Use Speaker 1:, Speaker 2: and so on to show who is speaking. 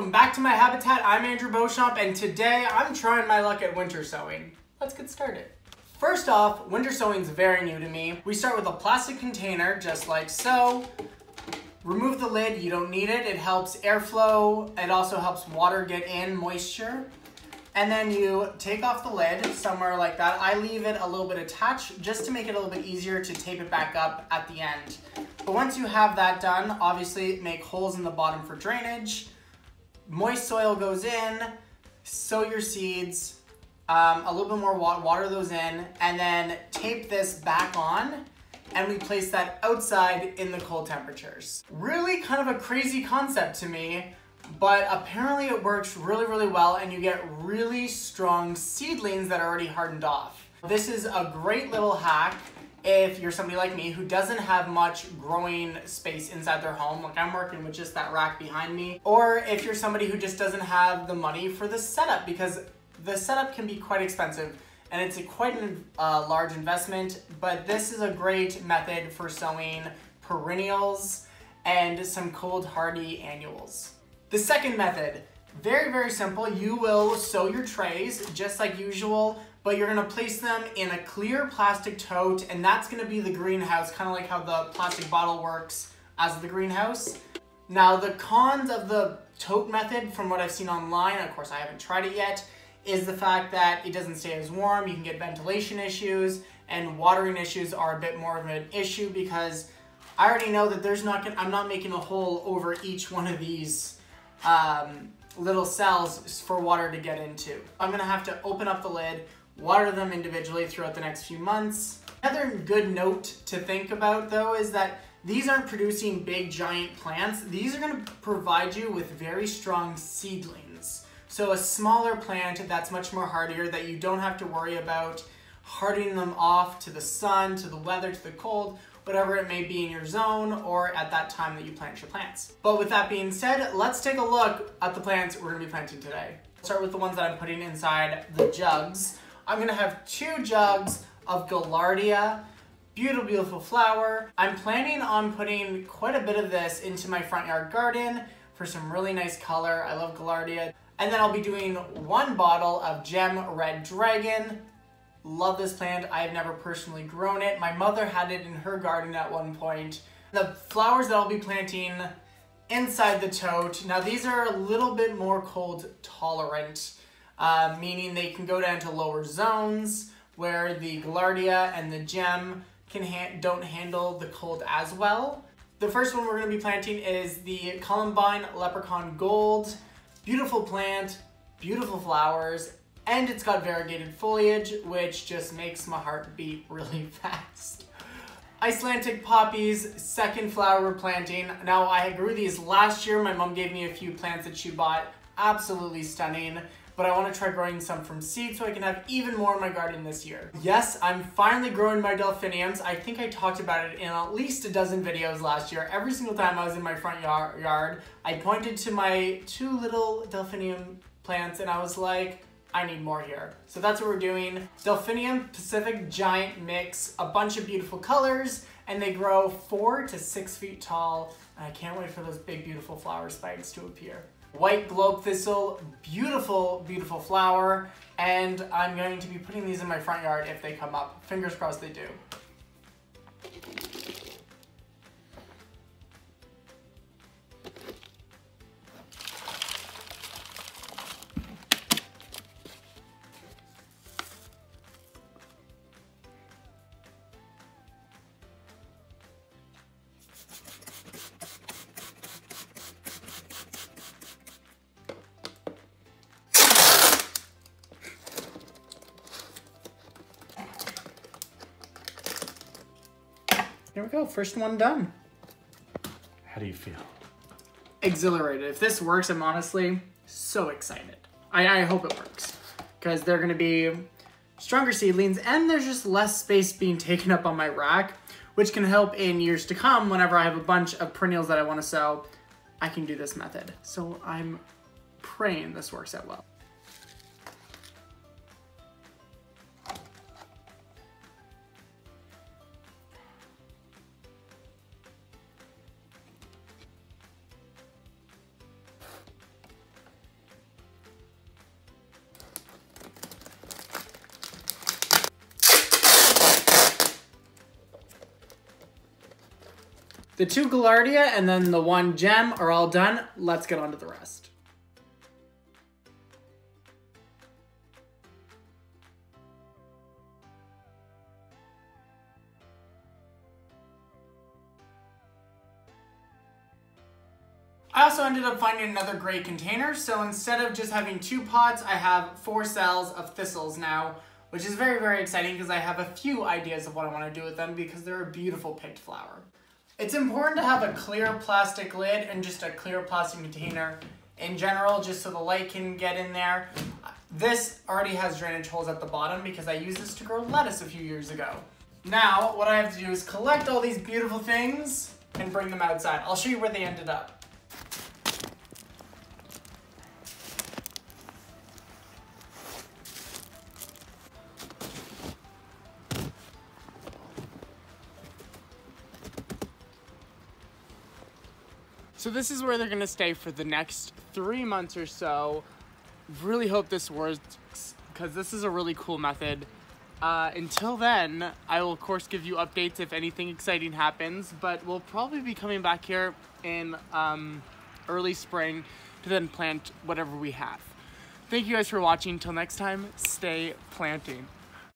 Speaker 1: welcome back to my habitat. I'm Andrew Beauchamp and today I'm trying my luck at winter sowing. Let's get started. First off, winter sowing is very new to me. We start with a plastic container, just like so. Remove the lid, you don't need it. It helps airflow. It also helps water get in, moisture. And then you take off the lid somewhere like that. I leave it a little bit attached just to make it a little bit easier to tape it back up at the end. But once you have that done, obviously make holes in the bottom for drainage. Moist soil goes in, sow your seeds, um, a little bit more water, water those in, and then tape this back on and we place that outside in the cold temperatures. Really kind of a crazy concept to me, but apparently it works really, really well and you get really strong seedlings that are already hardened off. This is a great little hack if you're somebody like me who doesn't have much growing space inside their home, like I'm working with just that rack behind me, or if you're somebody who just doesn't have the money for the setup because the setup can be quite expensive and it's a quite a uh, large investment, but this is a great method for sowing perennials and some cold hardy annuals. The second method, very, very simple. You will sow your trays just like usual, but you're gonna place them in a clear plastic tote, and that's gonna be the greenhouse, kind of like how the plastic bottle works as the greenhouse. Now, the cons of the tote method, from what I've seen online, of course I haven't tried it yet, is the fact that it doesn't stay as warm, you can get ventilation issues, and watering issues are a bit more of an issue because I already know that there's not, gonna, I'm not making a hole over each one of these um, little cells for water to get into. I'm gonna have to open up the lid, water them individually throughout the next few months. Another good note to think about though is that these aren't producing big giant plants. These are gonna provide you with very strong seedlings. So a smaller plant that's much more hardier that you don't have to worry about hardening them off to the sun, to the weather, to the cold, whatever it may be in your zone or at that time that you plant your plants. But with that being said, let's take a look at the plants we're gonna be planting today. Start with the ones that I'm putting inside the jugs. I'm gonna have two jugs of Gaillardia. Beautiful, beautiful flower. I'm planning on putting quite a bit of this into my front yard garden for some really nice color. I love Gaillardia. And then I'll be doing one bottle of Geum Red Dragon. Love this plant. I have never personally grown it. My mother had it in her garden at one point. The flowers that I'll be planting inside the tote. Now these are a little bit more cold tolerant, uh, meaning they can go down to lower zones where the Gaillardia and the Geum can ha don't handle the cold as well. The first one we're going to be planting is the Columbine Leprechaun Gold. Beautiful plant, beautiful flowers, and it's got variegated foliage, which just makes my heart beat really fast. Icelandic poppies, second flower planting. Now I grew these last year. My mom gave me a few plants that she bought. Absolutely stunning. But I want to try growing some from seed so I can have even more in my garden this year. Yes, I'm finally growing my delphiniums. I think I talked about it in at least a dozen videos last year. Every single time I was in my front yard, I pointed to my two little delphinium plants and I was like, I need more here. So that's what we're doing. Delphinium Pacific Giant Mix, a bunch of beautiful colors, and they grow four to six feet tall. And I can't wait for those big, beautiful flower spikes to appear. White globe thistle, beautiful, beautiful flower. And I'm going to be putting these in my front yard if they come up. Fingers crossed they do. There we go, first one done.
Speaker 2: How do you feel?
Speaker 1: Exhilarated. If this works, I'm honestly so excited. I, I hope it works. Because they're gonna be stronger seedlings and there's just less space being taken up on my rack, which can help in years to come whenever I have a bunch of perennials that I wanna sow, I can do this method. So I'm praying this works out well. The two Gaillardia and then the one geum are all done. Let's get on to the rest. I also ended up finding another great container, so instead of just having two pots, I have four cells of thistles now, which is very, very exciting because I have a few ideas of what I want to do with them because they're a beautiful picked flower. It's important to have a clear plastic lid and just a clear plastic container in general, just so the light can get in there. This already has drainage holes at the bottom because I used this to grow lettuce a few years ago. Now, what I have to do is collect all these beautiful things and bring them outside. I'll show you where they ended up. So this is where they're gonna stay for the next three months or so. Really hope this works because this is a really cool method. Uh, until then, I will of course give you updates if anything exciting happens, but we'll probably be coming back here in um, early spring to then plant whatever we have. Thank you guys for watching. Until next time, stay planting.